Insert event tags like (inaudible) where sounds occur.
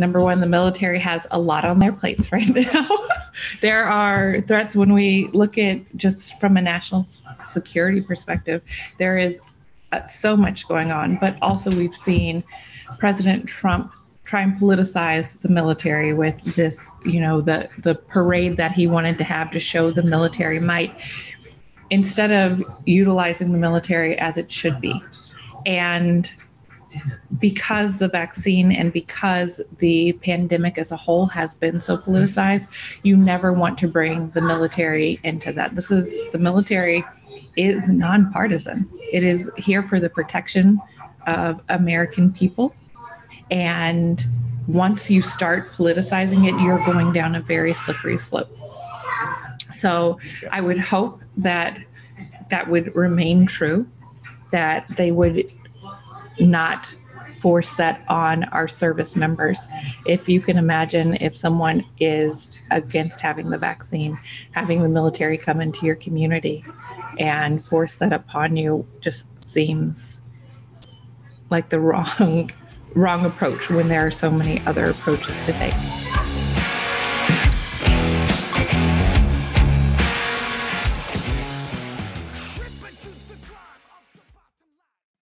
number one, the military has a lot on their plates right (laughs) now. there are threats when we look at just from a national security perspective. There is uh, so much going on, but also we've seen President Trump try and politicize the military with this, you know, the the parade that he wanted to have to show the military might instead of utilizing the military as it should be. And because the vaccine and because the pandemic as a whole has been so politicized, you never want to bring the military into that. This is the military is nonpartisan. It is here for the protection of American people. And once you start politicizing it, you're going down a very slippery slope. So I would hope that that would remain true, that they would not force that on our service members. If you can imagine if someone is against having the vaccine, having the military come into your community and force that upon you just seems like the wrong (laughs) wrong approach when there are so many other approaches to take.